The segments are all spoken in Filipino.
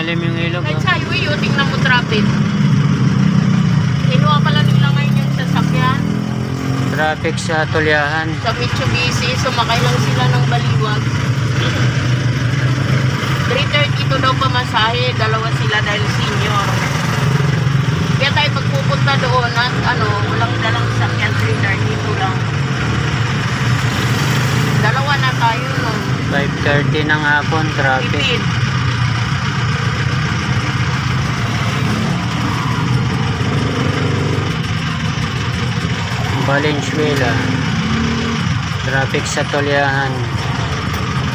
Malalim yung ilog. Kahit sa highway, oh, tingnan mo traffic. Kinuha pala nila ngayon yung sasakyan. Traffic sa tulyahan. Sa Mitsubishi, sumakay lang sila ng baliwag. 3.30 ito daw pamasahe, dalawa sila dahil senior. Kaya tayo pagpupunta doon at ano, walang dalang sasakyan, 3.30 ito lang. Dalawa na tayo, no? 5.30 ng hapon, traffic. Bipid. Valenzuela. Traffic sa Tulyahan.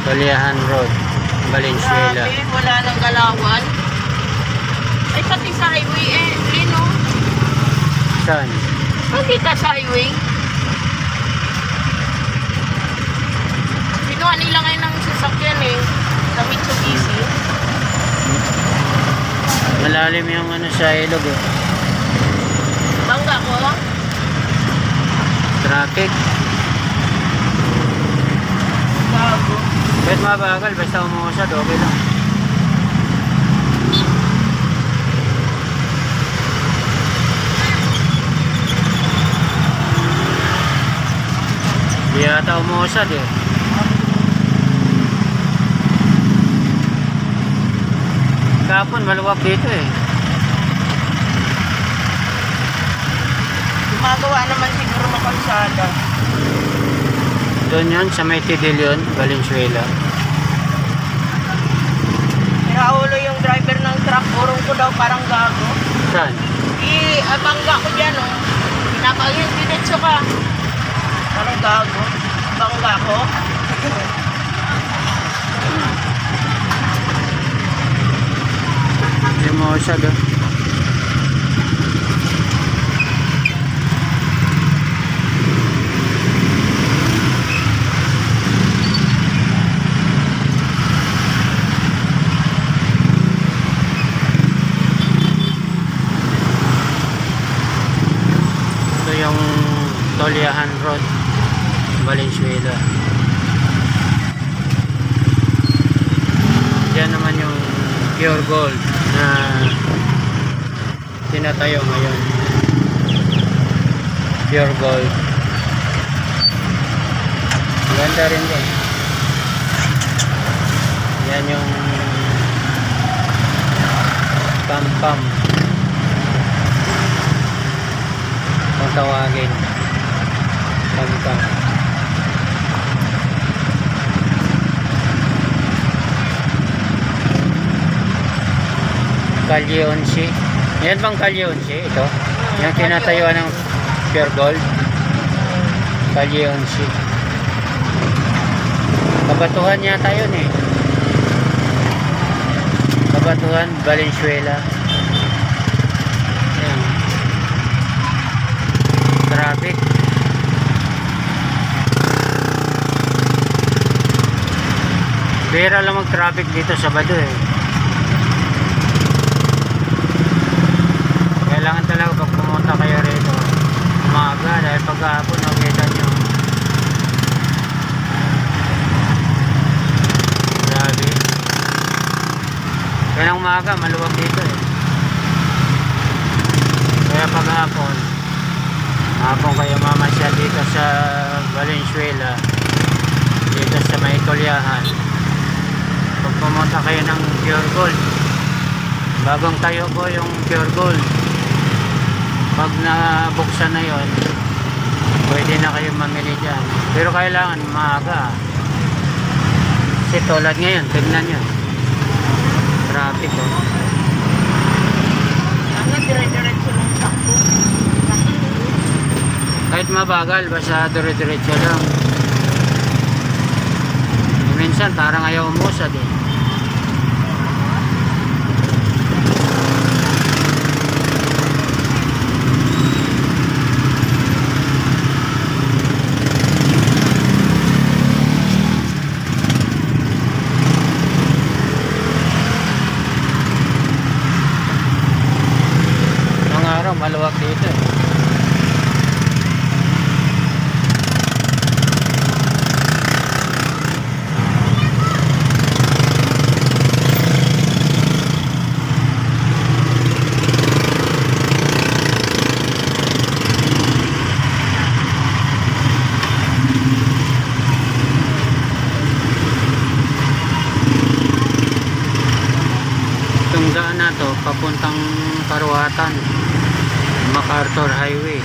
Tulyahan Road. Valenzuela. Grabe, wala nang galawan. Ay, pati sa highway eh, Lino. Saan? Makita sa highway. Pinuha nila ngayon ng sasakyan eh. Sa Mitsubishi. Malalim yung ano sa ilog eh. Bangga ko. Traffic. Kahit mabagal, basta umusad, okay lang. Di yata umusad eh. Kapon, maluwag dito eh. Gumagawa naman siguro ng kalsada. Doon yun, sa may Tidilyon, Valenzuela. Pinaulo yung driver ng truck. Urong ko daw parang gago. Saan? I, ah, bangga ko dyan oh. Pinapagin, dinetso ka. Parang gago. Bangga ko. Hindi mo usad oh. Ito yung Toliahan Road, Valenzuela. Yan naman yung pure gold na tinatayo ngayon. Pure gold. Ganda rin din. Yan yung pam-pam. Kung tawagin. Pam-pam. Kalye 11. Yan bang Kalye 11? Ito? Yung tinatayuan ng pure gold. Kalye 11. Kabatuhan yata yun eh. Kabatuhan, Valenzuela. Yan. Traffic. Pera lang mag-traffic dito sa Bado eh. Kailangan talaga pag pumunta kayo rito umaga pagkahapon nakita nyo grabe. Kaya ng umaga maluwag dito eh. Kaya paghapon hapon kayo mamasyal dito sa Valenzuela dito sa may Tolyahan pag pumunta kayo ng Pure Gold bagong tayo po yung Pure Gold. Pag nabuksan na yon pwede na kayo mamili dyan. Pero kailangan maaga. Kasi tulad ngayon tignan nyo. Traffic oh. Ano, dire-diretso ng sakto. kahit mabagal basta dire-diretso lang. Minsan parang ayaw umusad eh Nung araw maluwag dito eh. papuntang Karuhatan MacArthur Highway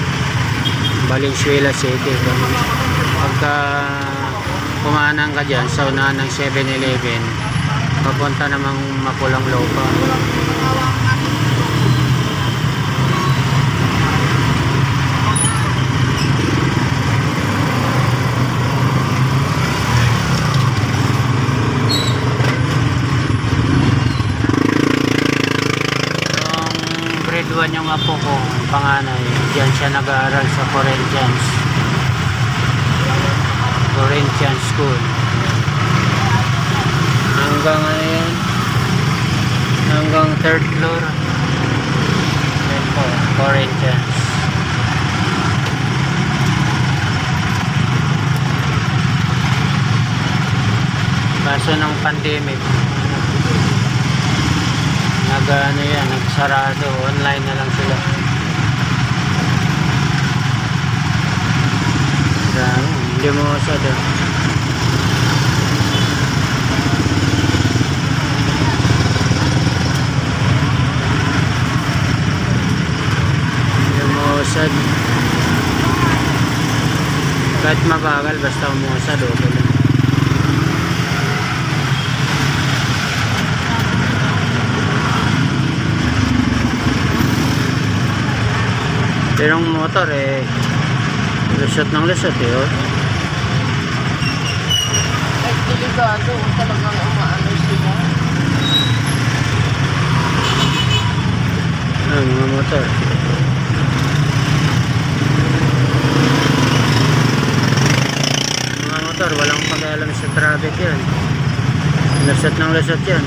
Valenzuela City. Pagka kumanan ka dyan sa unahan ng 7-Eleven papunta namang Mapulang Lopa yung apo ko, panganay, diyan siya nag-aaral sa Corinthians. Corinthians School. Hanggang ano yan? Hanggang third floor. Yan po, Corinthians. Kaso ng pandemic, ano yan, nagsarado, online na lang sila. Dami, hindi mo doon. Hindi mo usad. Kahit mabagal, basta umusad, okay lang. Pero yung motor eh, lusot ng lusot eh. Oh. Ay, delikado. Talagang umaano sila. Ang mga motor. Mga motor, walang pag-alam sa traffic yan. Lusot ng lusot yan.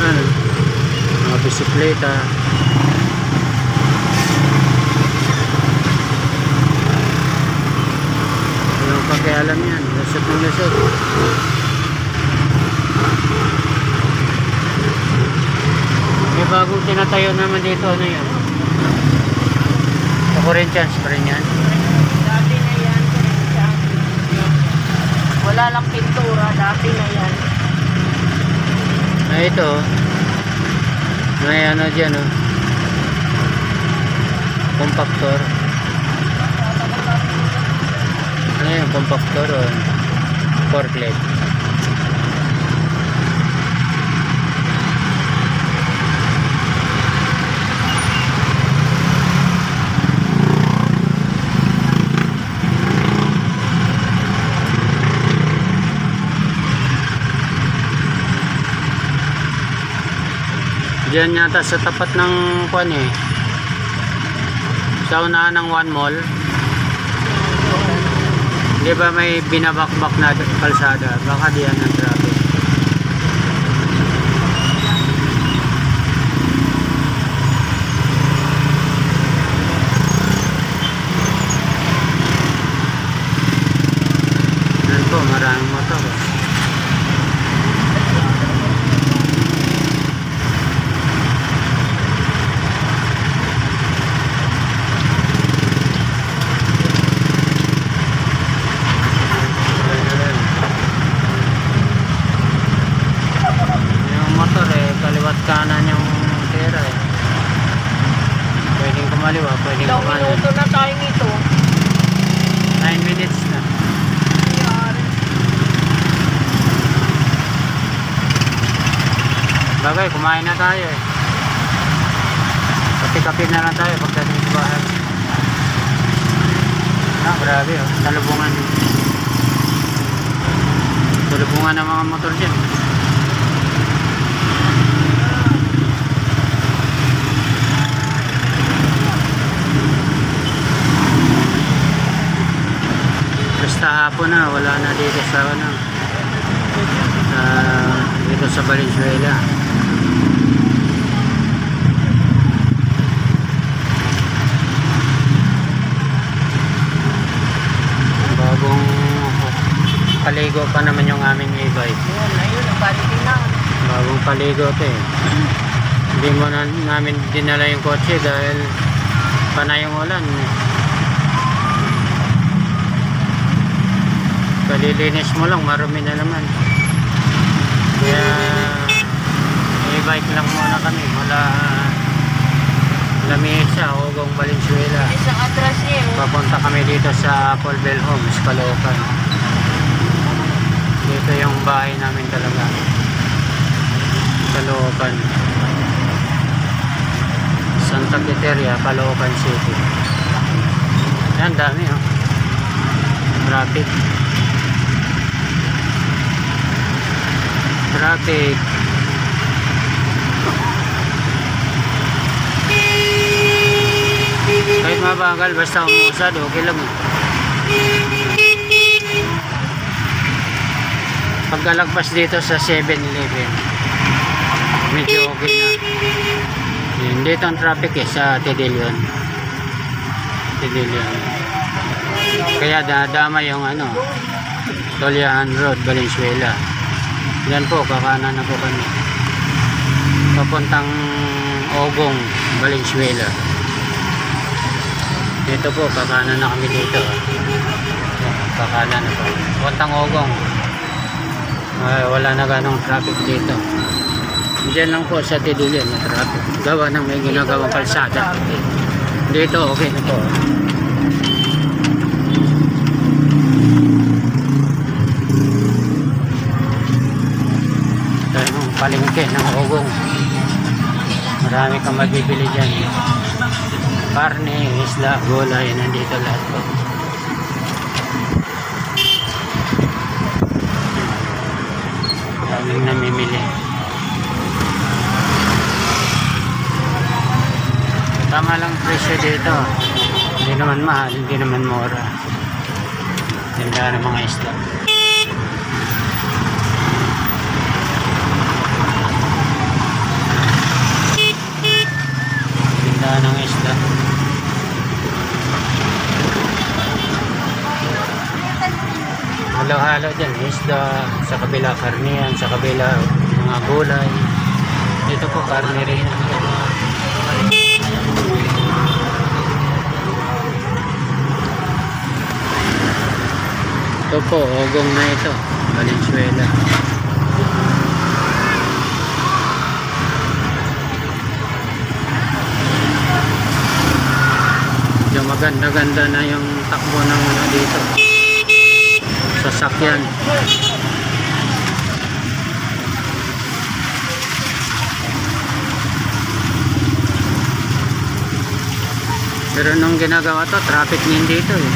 Ano? Mga bisikleta. Walang pakialam yan. Lusot ng lusot. May bagong tinatayo naman dito. Ano yan? Sa Corinthians pa rin yan. Dati na yan. Wala lang pintura. Dati na yan. Ah, ito. May ano dyan, oh. Compactor. Ano yun? Compactor, oh. Forklift. Diyan yata sa tapat ng kwan eh. Sa unahan ng One Mall. Di ba may binabakbak na kalsada? Baka diyan ang traffic. Yan po, maraming motor. oh. Yung motor eh, kaliwat kanan yung tira eh. Pwedeng kumaliwa, pwedeng Ilang kumanan. minuto na tayo nito. 9 minutes na. Nangyari. Bagay, kumain na tayo eh. Pati-kapit na lang tayo pagdating sa bahay. Ah, grabe oh. Talubungan. Talubungan ng mga motor dyan. Basta hapon na, wala na dito sa ano. Sa, dito sa Valenzuela. Bagong paligo pa naman yung aming e-bike. Yun, ayun. Nabalikin na. Bagong paligo to eh. Hindi mo na namin dinala yung kotse dahil panay yung ulan. Kalilinis mo lang, marumi na naman. Kaya i-bike lang muna kami mula Lamesa, Ugong, Valenzuela. Eh. Papunta kami dito sa Colbell Homes, Caloocan. Dito yung bahay namin talaga. Caloocan. Santa Quiteria, Caloocan City. Yan, dami oh. Traffic. Traffic. Kahit mabagal, basta umusad, okay lang. Pagkalagpas dito sa 7-Eleven, medyo okay na. Yun, dito ang traffic eh, sa Tedilion. Tedilion. Kaya dadama yung ano, Toliahan Road, Valenzuela. Yan po, kakanan na po kami. Papuntang Ogong, Valenzuela. Dito po, kakanan na kami dito. Kakanan na po. Puntang Ogong. Ay, wala na ganong traffic dito. Diyan lang po sa Tidilian na traffic. Gawa ng may ginagawang kalsada. Dito, okay na po. Palengke ng Ogong. Marami kang mabibili dyan. Karne, isla, gulay, nandito lahat po. Daming namimili. Tama lang presyo dito. Hindi naman mahal, hindi naman mura. Ganda ng mga isla. Ganda ng isla. Halo-halo dyan, isda, sa kabila karniyan, sa kabila mga gulay. Dito po karne rin. Ito po, ogong na ito, Valenzuela. Yung maganda-ganda na yung takbo ng ano dito. Sasakyan. Pero nung ginagawa to, traffic din dito eh.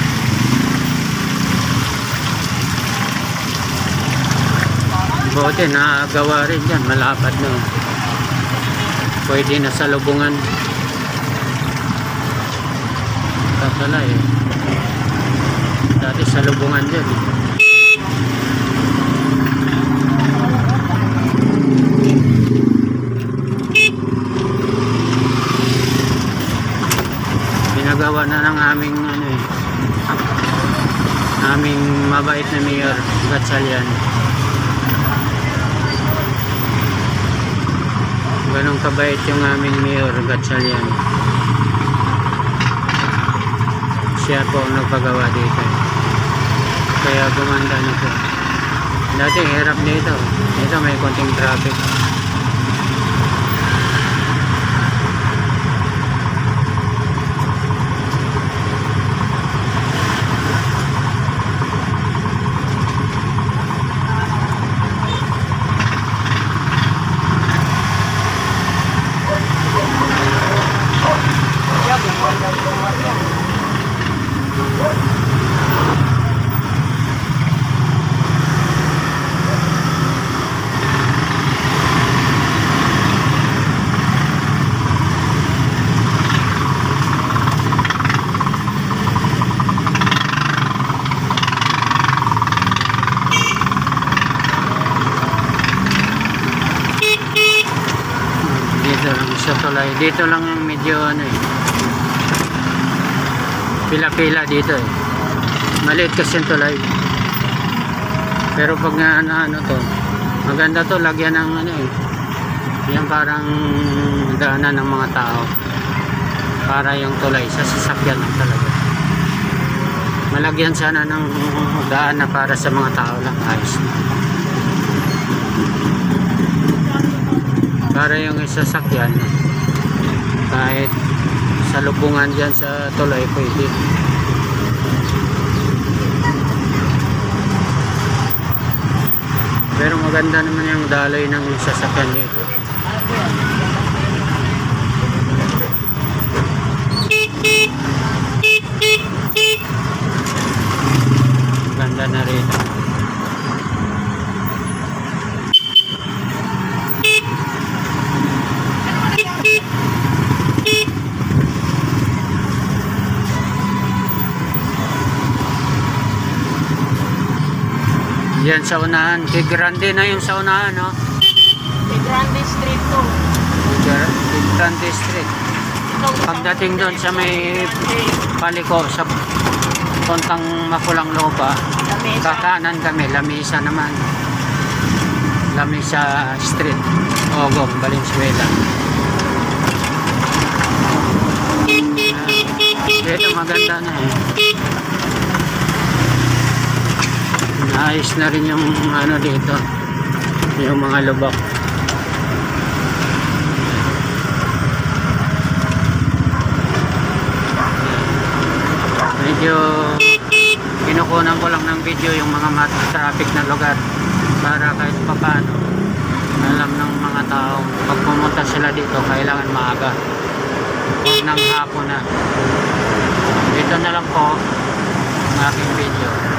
Buti nakagawa rin dyan, malapad na. Pwede na sa Tatala eh. Dati sa lubungan dyan eh. Pinagawa na ng aming ano eh. Aming mabait na mayor, Gatchalian. Ganong kabait yung aming mayor, Gatchalian. Siya po ang nagpagawa dito. Kaya gumanda na po. Dati hirap dito. Dito may konting traffic. Lang sa tulay. Dito lang yung medyo ano eh. Pila-pila dito eh. Maliit kasi yung tulay. Pero pag nga ano, ano to, maganda to lagyan ng ano eh. Yan parang daanan ng mga tao. Para yung tulay sa sasakyan lang talaga. Malagyan sana ng daan na para sa mga tao lang. Ayos na. Para yung sasakyan kahit sa lubungan dyan sa tulay pwede. Pero maganda naman yung daloy ng sasakyan dito. Ganda na rito yan sa unahan. Kay Grande na yung sa unahan no? Sa Grande Street to. Kay Grande Street. Pagdating doon sa may paliko sa puntang makulang Lamesa. kakanan kami lamisa naman. Lamisa street Ogong Valenzuela. Dito maganda na eh naayos na rin yung ano dito. Yung mga lubak. Medyo kinukunan ko lang ng video yung mga mat- traffic na lugar para kahit papano alam ng mga tao pag pumunta sila dito kailangan maaga. Huwag ng hapon na. Dito na lang po ang aking video